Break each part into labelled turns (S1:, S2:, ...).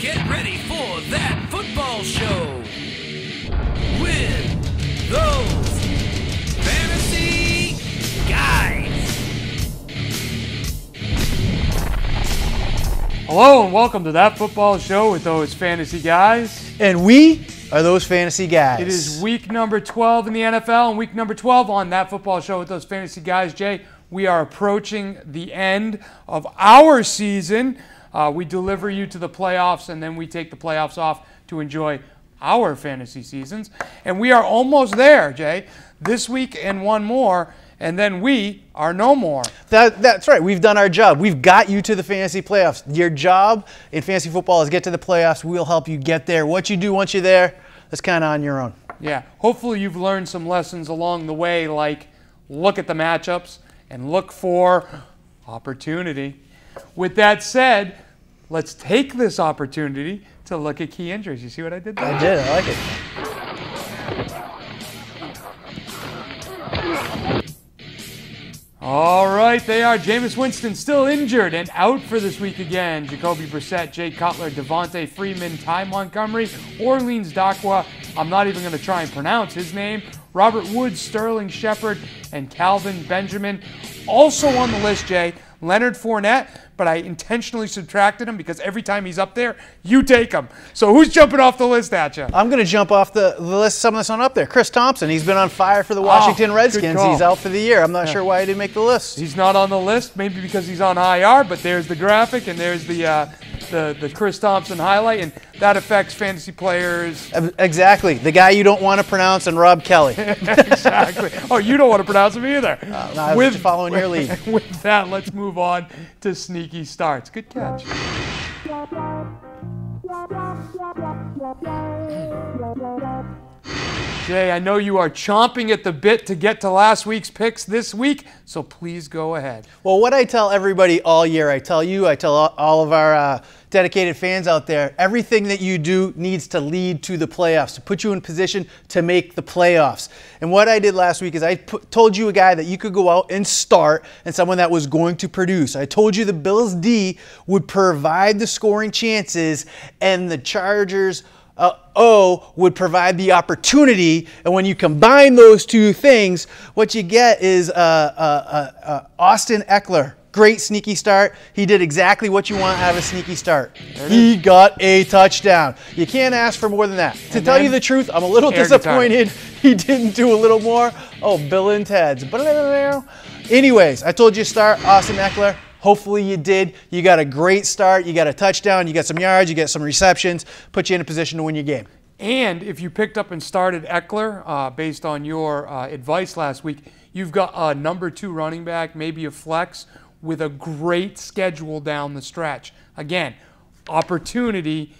S1: Get ready for that football show with those fantasy guys.
S2: Hello and welcome to that football show with those fantasy guys.
S3: And we are those fantasy guys.
S2: It is week number 12 in the NFL and week number 12 on that football show with those fantasy guys. Jay, we are approaching the end of our season. Uh, we deliver you to the playoffs and then we take the playoffs off to enjoy our fantasy seasons. And we are almost there, Jay. This week and one more, and then we are no more.
S3: That, that's right. We've done our job. We've got you to the fantasy playoffs. Your job in fantasy football is get to the playoffs. We'll help you get there. What you do once you're there, that's kind of on your own.
S2: Yeah. Hopefully, you've learned some lessons along the way, like look at the matchups and look for opportunity. With that said, let's take this opportunity to look at key injuries. You see what I did there?
S3: I did. I like it.
S2: All right, they are. Jameis Winston still injured and out for this week again. Jacoby Brissett, Jay Cutler, Devonta Freeman, Ty Montgomery, Orleans Darkwa. I'm not even going to try and pronounce his name. Robert Woods, Sterling Shepard, and Kelvin Benjamin. Also on the list, Jay, Leonard Fournette, but I intentionally subtracted him because every time he's up there, you take him. So who's jumping off the list at you?
S3: I'm going to jump off the, the list. Some of this on up there. Chris Thompson. He's been on fire for the Washington
S2: Oh,
S3: Redskins. He's out for the year. I'm not sure why he didn't make the list.
S2: He's not on the list, maybe because he's on IR, but there's the graphic and there's the uh, the, the Chris Thompson highlight, and that affects fantasy players.
S3: Exactly. The guy you don't want to pronounce and Rob Kelly.
S2: exactly. Oh, you don't want to pronounce him either.
S3: Uh, no, I was just following your lead.
S2: With that, let's move on to sneaky starts. Good catch. Jay, I know you are chomping at the bit to get to last week's picks this week, so please go ahead.
S3: Well, what I tell everybody all year, I tell you, I tell all- of our uh, dedicated fans out there, everything that you do needs to lead to the playoffs, to put you in position to make the playoffs. And what I did last week is I put, told you a guy that you could go out and start and someone that was going to produce. I told you the Bills D would provide the scoring chances and the Chargers uh, O would provide the opportunity. And when you combine those two things, what you get is uh, uh, uh, uh, Austin Ekeler. Great sneaky start. He did exactly what you want out of a sneaky start. He got a touchdown. You can't ask for more than that. to
S2: And
S3: tell you the truth, I'm a little disappointed he didn't do a little more. Oh, Bill and Ted's. But anyways, I told you to start Austin Ekeler. Hopefully you did. You got a great start. You got a touchdown. You got some yards. You got some receptions. Put you in a position to win your game.
S2: And if you picked up and started Ekeler uh, based on your uh, advice last week, you've got a number two running back, maybe a flex, with a great schedule down the stretch. Again, opportunity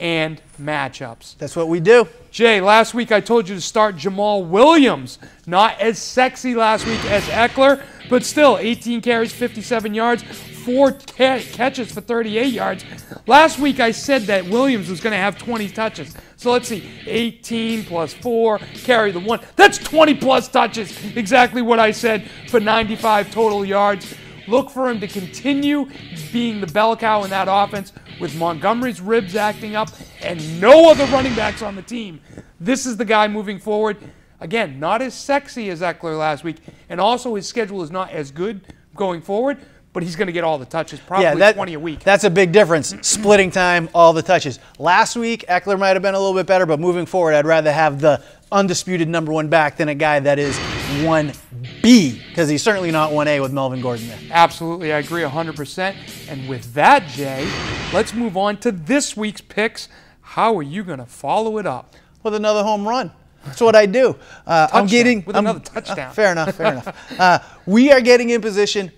S2: and matchups.
S3: That's what we do.
S2: Jay, last week I told you to start Jamaal Williams. Not as sexy last week as Ekeler, but still 18 carries, 57 yards, four ca- catches for 38 yards. Last week I said that Williams was going to have 20 touches. So let's see 18 plus 4, carry the 1. That's 20 plus touches. Exactly what I said for 95 total yards. Look for him to continue being the bell cow in that offense with Montgomery's ribs acting up and no other running backs on the team. This is the guy moving forward. Again, not as sexy as Ekeler last week, and also his schedule is not as good going forward, but he's going to get all the touches, probably
S3: yeah, that,
S2: 20 a week.
S3: That's a big difference. Splitting time, all the touches. Last week, Ekeler might have been a little bit better, but moving forward, I'd rather have the undisputed number one back than a guy that is 1B, because he's certainly not 1A with Melvin Gordon there.
S2: Absolutely, I agree 100%. And with that, Jay, let's move on to this week's picks. How are you going to follow it up?
S3: with another home run. That's what I do. Uh, I'm getting
S2: With
S3: I'm-
S2: another touchdown.
S3: uh, fair enough. Fair enough. Uh, we are getting in position.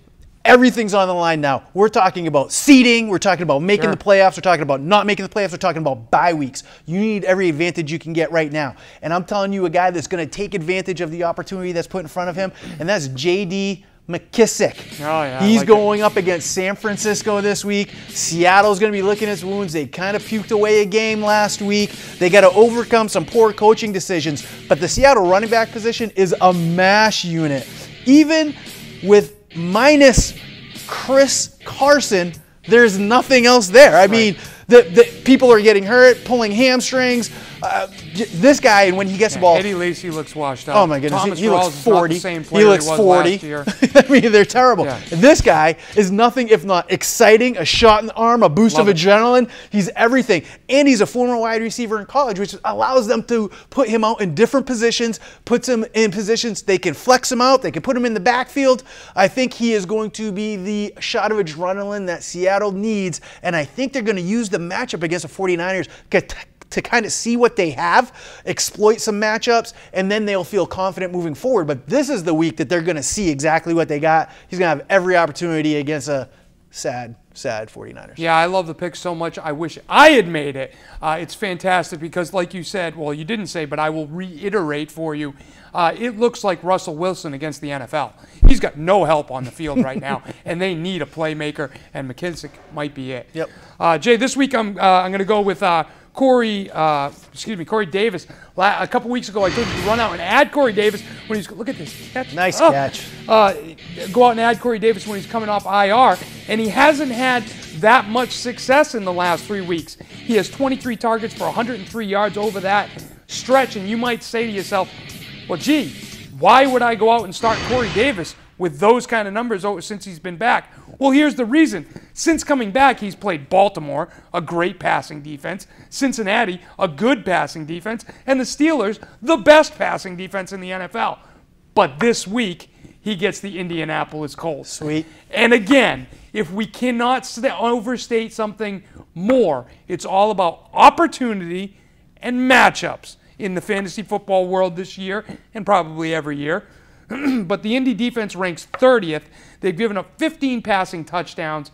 S3: Everything's on the line now. We're talking about seeding. We're talking about making
S2: Sure.
S3: the playoffs. We're talking about not making the playoffs. We're talking about bye weeks. You need every advantage you can get right now. And I'm telling you, a guy that's going to take advantage of the opportunity that's put in front of him, and that's J.D. McKissick.
S2: Oh, yeah,
S3: He's
S2: like it.
S3: going up against San Francisco this week. Seattle's going to be licking its wounds. They kind of puked away a game last week. They got to overcome some poor coaching decisions. But the Seattle running back position is a mash unit. Even with minus Chris Carson, there's nothing else there. I mean, The, the people are getting hurt, pulling hamstrings. Uh, this guy, and when he gets the ball,
S2: Eddie Lacy looks washed out.
S3: Oh my goodness,
S2: Thomas
S3: he, he looks
S2: Rawls is not the
S3: 40.
S2: same player
S3: He looks
S2: was
S3: 40.
S2: last year.
S3: I mean, they're terrible.
S2: Yeah.
S3: This guy is nothing if not exciting, a shot in the arm, a boost
S2: Love
S3: of
S2: it.
S3: adrenaline. He's everything. And he's a former wide receiver in college, which allows them to put him out in different positions, puts him in positions they can flex him out, they can put him in the backfield. I think he is going to be the shot of adrenaline that Seattle needs. And I think they're going to use the matchup against the 49ers to- to kind of see what they have, exploit some matchups, and then they'll feel confident moving forward. But this is the week that they're going to see exactly what they got. He's going to have every opportunity against a sad, sad 49ers.
S2: Yeah, I love the pick so much. I wish I had made it. Uh, it's fantastic because, like you said, well, you didn't say, but I will reiterate for you. Uh, it looks like Russell Wilson against the NFL. He's got no help on the field right now, and they need a playmaker, and McKissick might be it.
S3: Yep.
S2: Uh, Jay, this week I'm uh, I'm going to go with uh, Corey. Uh, excuse me, Corey Davis. A couple weeks ago, I told you to run out and add Corey Davis when he's look at this catch.
S3: Nice
S2: Oh,
S3: catch.
S2: uh, go out and add Corey Davis when he's coming off IR, and he hasn't had that much success in the last three weeks. He has 23 targets for 103 yards over that stretch, and you might say to yourself, well, gee, why would I go out and start Corey Davis with those kind of numbers since he's been back? Well, here's the reason. Since coming back, he's played Baltimore, a great passing defense, Cincinnati, a good passing defense, and the Steelers, the best passing defense in the NFL. But this week, he gets the Indianapolis Colts.
S3: Sweet.
S2: And again, if we cannot st- overstate something more, it's all about opportunity and matchups in the fantasy football world this year and probably every year. but the Indy defense ranks 30th. They've given up 15 passing touchdowns,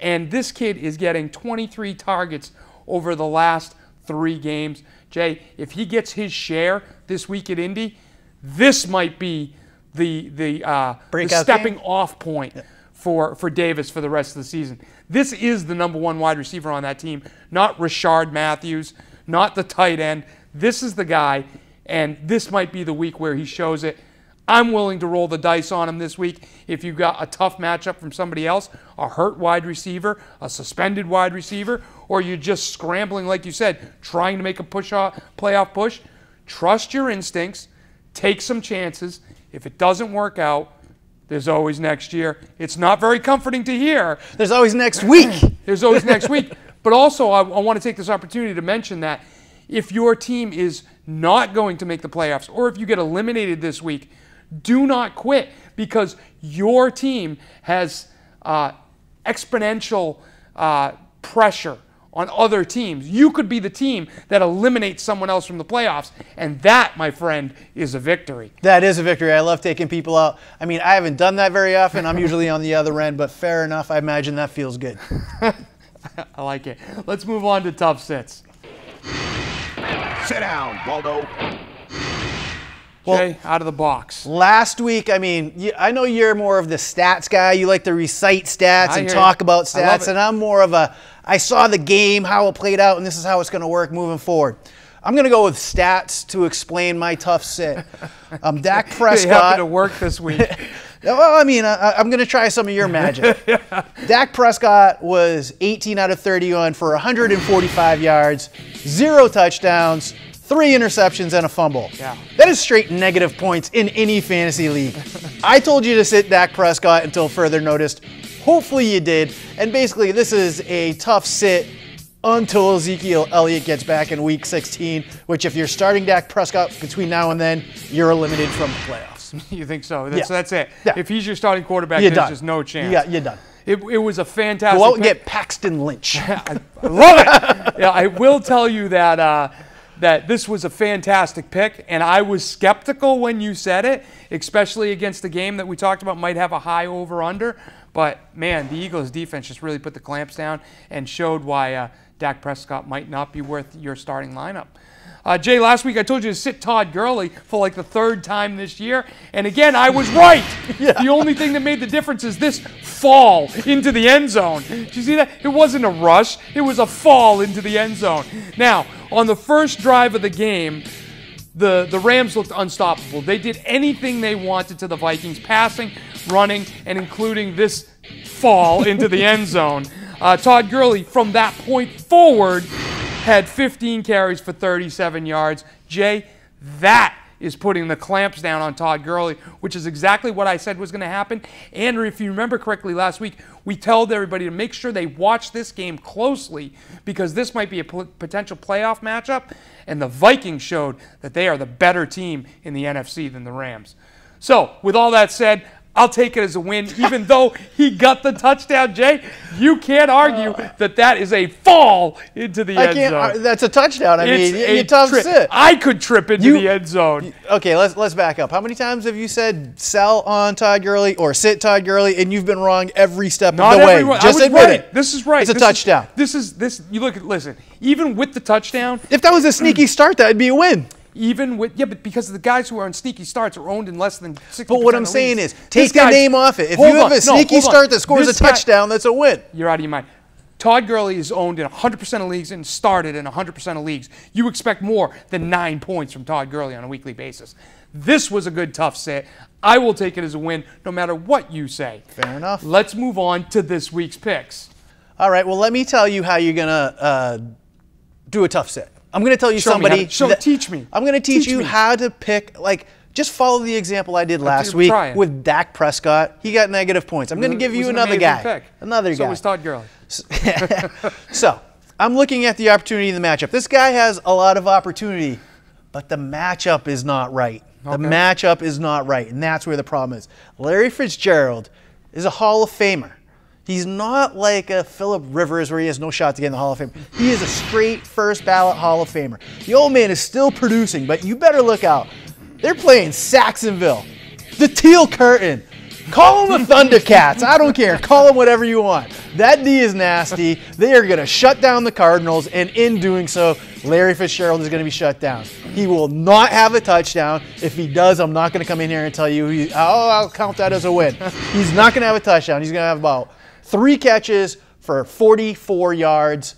S2: and this kid is getting 23 targets over the last three games. Jay, if he gets his share this week at Indy, this might be the the, uh, the stepping
S3: game?
S2: off point for, for Davis for the rest of the season. This is the number one wide receiver on that team, not Rishard Matthews, not the tight end. This is the guy, and this might be the week where he shows it. I'm willing to roll the dice on him this week. If you've got a tough matchup from somebody else, a hurt wide receiver, a suspended wide receiver, or you're just scrambling, like you said, trying to make a push off, playoff push, trust your instincts, take some chances. If it doesn't work out, there's always next year. It's not very comforting to hear.
S3: There's always next week.
S2: There's always next week. But also, I, I want to take this opportunity to mention that if your team is not going to make the playoffs, or if you get eliminated this week, do not quit because your team has uh, exponential uh, pressure on other teams. You could be the team that eliminates someone else from the playoffs, and that, my friend, is a victory.
S3: That is a victory. I love taking people out. I mean, I haven't done that very often. I'm usually on the other end, but fair enough. I imagine that feels good.
S2: I like it. Let's move on to tough sits.
S4: Sit down, Waldo.
S2: Jay, out of the box.
S3: Last week, I mean, I know you're more of the stats guy. You like to recite stats
S2: I
S3: and talk
S2: you.
S3: about stats,
S2: it.
S3: and I'm more of a I saw the game, how it played out, and this is how it's going to work moving forward. I'm going to go with stats to explain my tough sit. Um, Dak Prescott.
S2: to work this week.
S3: Well, I mean, I, I'm going to try some of your magic. Dak Prescott was 18 out of 30 on for 145 yards, zero touchdowns, three interceptions, and a fumble.
S2: Yeah.
S3: That is straight negative points in any fantasy league. I told you to sit Dak Prescott until further notice. Hopefully you did. And basically, this is a tough sit until Ezekiel Elliott gets back in week 16, which if you're starting Dak Prescott between now and then, you're eliminated from the playoffs.
S2: You think so? That's,
S3: Yeah.
S2: that's it.
S3: Yeah.
S2: If he's your starting quarterback,
S3: You're
S2: there's
S3: done.
S2: just no chance.
S3: Yeah, you're done.
S2: It, it was a fantastic.
S3: Go out and get Paxton Lynch.
S2: I love it. yeah, I will tell you that uh, that this was a fantastic pick, and I was skeptical when you said it, especially against the game that we talked about might have a high over under. But man, the Eagles' defense just really put the clamps down and showed why uh, Dak Prescott might not be worth your starting lineup. Uh, Jay, last week I told you to sit Todd Gurley for like the third time this year, and again I was right. The only thing that made the difference is this fall into the end zone. Did you see that? It wasn't a rush; it was a fall into the end zone. Now, on the first drive of the game, the, the Rams looked unstoppable. They did anything they wanted to the Vikings, passing, running, and including this fall into the end zone. Uh, Todd Gurley, from that point forward, had 15 carries for 37 yards. Jay, that is putting the clamps down on Todd Gurley, which is exactly what I said was going to happen. And if you remember correctly last week, we told everybody to make sure they watch this game closely because this might be a potential playoff matchup. And the Vikings showed that they are the better team in the NFC than the Rams. So, with all that said, I'll take it as a win, even though he got the touchdown. Jay, you can't argue that that is a fall into the
S3: I
S2: end
S3: can't.
S2: zone.
S3: uh, That's a touchdown. I
S2: It's
S3: mean, you tough sit.
S2: I could trip into
S3: You-
S2: the end zone.
S3: Okay, let's let's back up. How many times have you said sell on Todd Gurley or sit Todd Gurley, and you've been wrong every step
S2: Not
S3: of the way? Just admit
S2: right.
S3: it.
S2: This is right.
S3: It's a
S2: This is-
S3: touchdown.
S2: this is this. You look at listen. Even with the touchdown,
S3: if that was a sneaky start, that'd be a win.
S2: Even with yeah, but because the guys who are on sneaky starts are owned in less than sixty.
S3: But what I'm saying is, take the name off it. If you have a sneaky start that scores a touchdown, that's a win.
S2: you're out of your mind. Todd Gurley is owned in 100% of leagues and started in 100% of leagues. You expect more than nine points from Todd Gurley on a weekly basis. This was a good tough set. I will take it as a win no matter what you say.
S3: Fair enough.
S2: Let's move on to this week's picks.
S3: All right. Well, let me tell you how you're gonna uh, do a tough sit. I'm gonna tell you
S2: Show me how
S3: somebody.
S2: to- show- teach me.
S3: I'm gonna teach,
S2: Teach
S3: you
S2: me.
S3: how to pick. Like, just follow the example I did last week
S2: try it.
S3: with Dak Prescott. He got negative points. I'm gonna give you
S2: was an
S3: another guy.
S2: pick.
S3: Another
S2: So
S3: guy.
S2: was Todd Gurley.
S3: so I'm looking at the opportunity in the matchup. This guy has a lot of opportunity, but the matchup is not right. The matchup is not right, and that's where the problem is. Larry Fitzgerald is a Hall of Famer. He's not like a Philip Rivers where he has no shot to get in the Hall of Fame. He is a straight first ballot Hall of Famer. The old man is still producing, but you better look out. They're playing Jacksonville, the Teal Curtain. Call them the Thundercats. I don't care. Call them whatever you want. That D is nasty. They are going to shut down the Cardinals, and in doing so, Larry Fitzgerald is going to be shut down. He will not have a touchdown. If he does, I'm not going to come in here and tell you, he, oh, I'll count that as a win. He's not going to have a touchdown. He's going to have about three catches for 44 yards.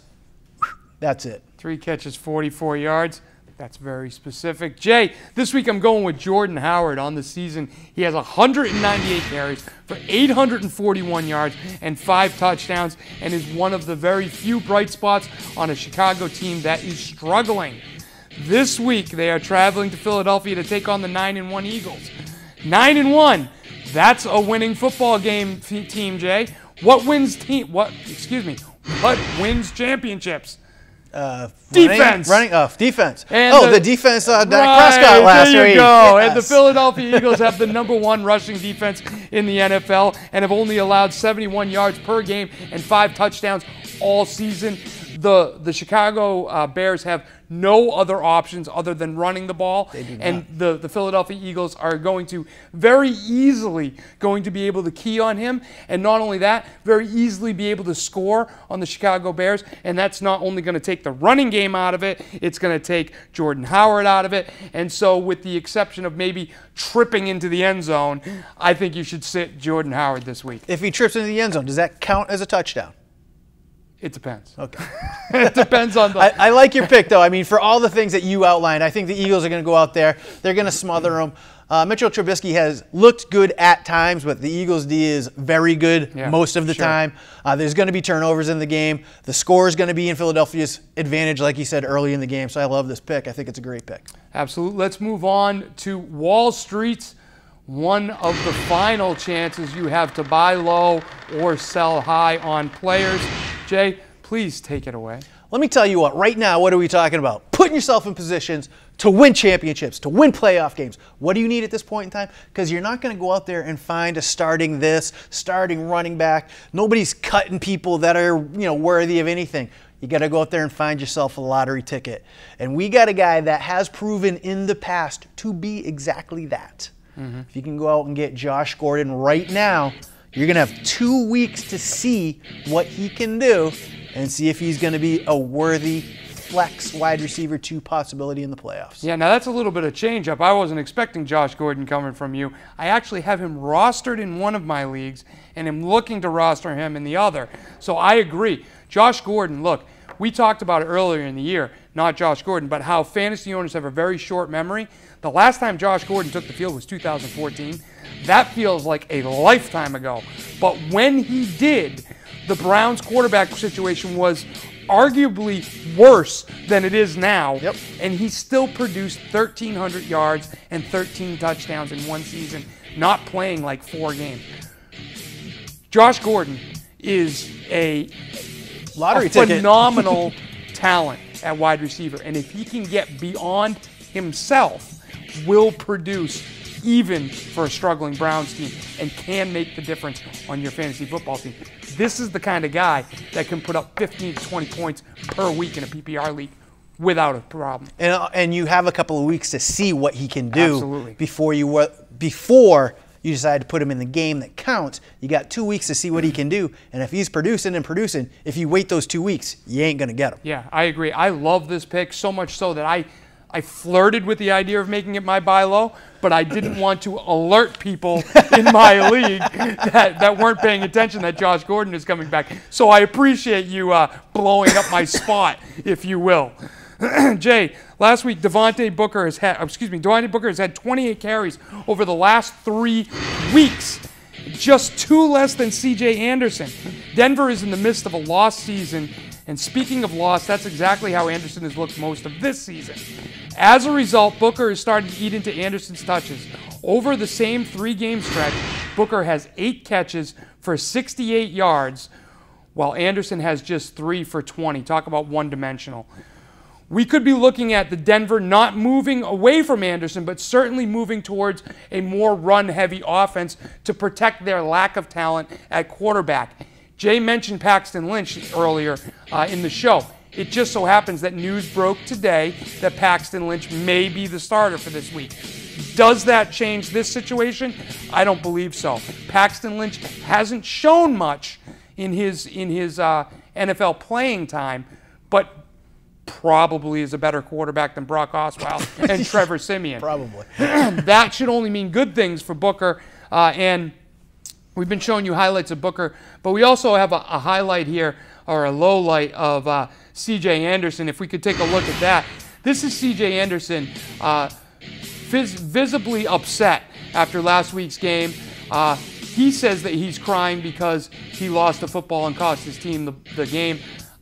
S3: That's it.
S2: Three catches, 44 yards. That's very specific. Jay, this week I'm going with Jordan Howard on the season. He has 198 carries for 841 yards and five touchdowns and is one of the very few bright spots on a Chicago team that is struggling. This week they are traveling to Philadelphia to take on the 9 and 1 Eagles. 9 and 1. That's a winning football game, team Jay. What wins team what excuse me, what wins championships? Defense.
S3: Running, running uh, defense.
S2: And
S3: oh,
S2: the-
S3: the, defense uh, Dak
S2: Right,
S3: Prescott last
S2: there you
S3: week.
S2: go. And the Philadelphia Eagles have the number one rushing defense in the NFL and have only allowed 71 yards per game and five touchdowns all season. The the Chicago uh, Bears have no other options other than running the ball, and the, the Philadelphia Eagles are going to very easily going to be able to key on him, and not only that, very easily be able to score on the Chicago Bears, and that's not only going to take the running game out of it, it's going to take Jordan Howard out of it, and so with the exception of maybe tripping into the end zone, I think you should sit Jordan Howard this week.
S3: If he trips into the end zone, does that count as a touchdown?
S2: It depends.
S3: Okay.
S2: it depends on the.
S3: I, I like your pick, though. I mean, for all the things that you outlined, I think the Eagles are going to go out there. They're going to smother them. Uh, Mitchell Trubisky has looked good at times, but the Eagles' D is very good
S2: Yeah,
S3: most of the
S2: sure.
S3: time. Uh, there's going to be turnovers in the game. The score is going to be in Philadelphia's advantage, like you said early in the game. So I love this pick. I think it's a great pick.
S2: Absolutely. Let's move on to Wall Street. One of the final chances you have to buy low or sell high on players. Jay, please take it away.
S3: Let me tell you what, right now, what are we talking about? Putting yourself in positions to win championships, to win playoff games. What do you need at this point in time? Because you're not going to go out there and find a starting this, starting running back. Nobody's cutting people that are, you know, worthy of anything. You got to go out there and find yourself a lottery ticket. And we got a guy that has proven in the past to be exactly that. Mm-hmm. If you can go out and get Josh Gordon right now, you're going to have two weeks to see what he can do and see if he's going to be a worthy flex wide receiver two possibility in the playoffs.
S2: Yeah, now that's a little bit of change up. I wasn't expecting Josh Gordon coming from you. I actually have him rostered in one of my leagues and am looking to roster him in the other. So I agree. Josh Gordon, look, we talked about it earlier in the year, not Josh Gordon, but how fantasy owners have a very short memory. The last time Josh Gordon took the field was 2014. That feels like a lifetime ago. But when he did, the Browns quarterback situation was arguably worse than it is now.
S3: Yep.
S2: And he still produced 1,300 yards and 13 touchdowns in one season, not playing like four games. Josh Gordon is a,
S3: Lottery
S2: a
S3: ticket.
S2: phenomenal talent at wide receiver. And if he can get beyond himself, will produce even for a struggling Browns team and can make the difference on your fantasy football team. This is the kind of guy that can put up 15 to 20 points per week in a PPR league without a problem.
S3: and, uh, and you have a couple of weeks to see what he can do
S2: Absolutely.
S3: before you before you decide to put him in the game that counts. You got two weeks to see what he can do, and if he's producing and producing, if you wait those two weeks, you ain't gonna get him.
S2: Yeah, I agree. I love this pick so much so that I I flirted with the idea of making it my buy low, but I didn't want to alert people in my league that, that weren't paying attention that Josh Gordon is coming back. So I appreciate you uh, blowing up my spot, if you will. Jay, last week Devonte Booker has had, excuse me, Devontae Booker has had 28 carries over the last three weeks, just two less than C.J. Anderson. Denver is in the midst of a lost season, and speaking of loss, that's exactly how Anderson has looked most of this season. As a result, Booker is starting to eat into Anderson's touches. Over the same three-game stretch, Booker has eight catches for 68 yards, while Anderson has just three for 20. Talk about one-dimensional we could be looking at the Denver not moving away from Anderson, but certainly moving towards a more run heavy offense to protect their lack of talent at quarterback. Jay mentioned Paxton Lynch earlier uh, in the show. It just so happens that news broke today that Paxton Lynch may be the starter for this week. Does that change this situation? I don't believe so. Paxton Lynch hasn't shown much in his in his uh, NFL playing time, but probably is a better quarterback than Brock Osweiler and Trevor Siemian.
S3: Probably.
S2: that should only mean good things for Booker. Uh, and we've been showing you highlights of Booker, but we also have a, a highlight here or a low light of uh, C.J. Anderson. If we could take a look at that, this is C.J. Anderson uh, vis- visibly upset after last week's game. Uh, he says that he's crying because he lost the football and cost his team the, the game.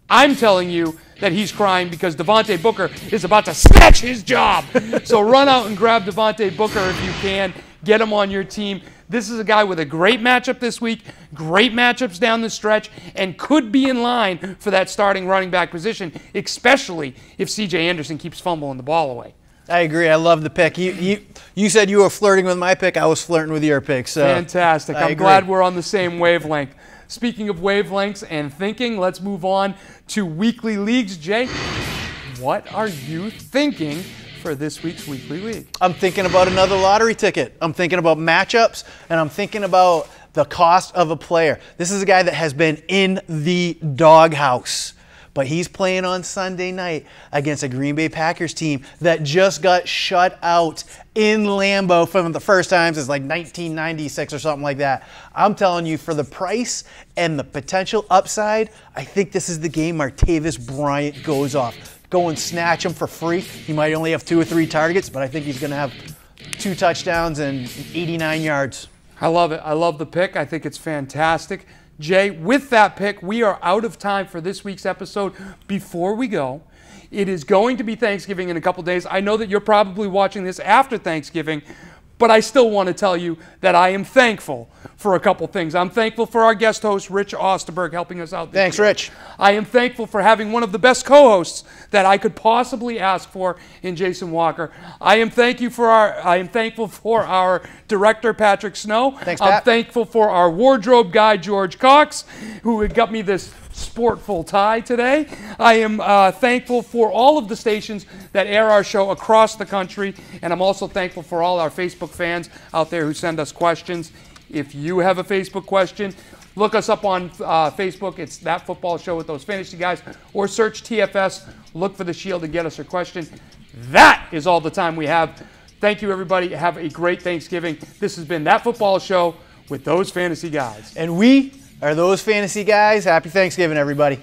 S2: I'm telling you that he's crying because Devonte Booker is about to snatch his job. so run out and grab Devonte Booker if you can. Get him on your team. This is a guy with a great matchup this week, great matchups down the stretch, and could be in line for that starting running back position, especially if CJ Anderson keeps fumbling the ball away.
S3: I agree. I love the pick. You, you, you said you were flirting with my pick. I was flirting with your pick. So
S2: Fantastic.
S3: I
S2: I'm
S3: agree.
S2: glad we're on the same wavelength. Speaking of wavelengths and thinking, let's move on to weekly leagues. Jay, what are you thinking for this week's weekly Week?
S3: I'm thinking about another lottery ticket. I'm thinking about matchups, and I'm thinking about the cost of a player. This is a guy that has been in the doghouse, but he's playing on Sunday night against a Green Bay Packers team that just got shut out in Lambeau from the first time since like 1996 or something like that. I'm telling you, for the price and the potential upside, I think this is the game Martavis Bryant goes off. Go and snatch him for free. He might only have two or three targets, but I think he's going to have two touchdowns and 89 yards.
S2: I love it. I love the pick. I think it's fantastic. Jay, with that pick, we are out of time for this week's episode. Before we go, it is going to be Thanksgiving in a couple days. I know that you're probably watching this after Thanksgiving, but I still want to tell you that I am thankful for a couple things. I'm thankful for our guest host, Rich Osterberg, helping us out. this
S3: Thanks,
S2: year.
S3: Rich.
S2: I am thankful for having one of the best co-hosts that I could possibly ask for in Jason Walker. I am thank you for our I am thankful for our director Patrick Snow.
S3: Thanks, Pat.
S2: I'm thankful for our wardrobe guy George Cox, who got me this sportful tie today. I am uh, thankful for all of the stations that air our show across the country, and I'm also thankful for all our Facebook fans out there who send us questions. If you have a Facebook question, look us up on uh, Facebook. It's that football show with those fantasy guys, or search TFS. Look for the shield and get us your question. That is all the time we have. Thank you, everybody. Have a great Thanksgiving. This has been that football show with those fantasy guys.
S3: And we are those fantasy guys. Happy Thanksgiving, everybody.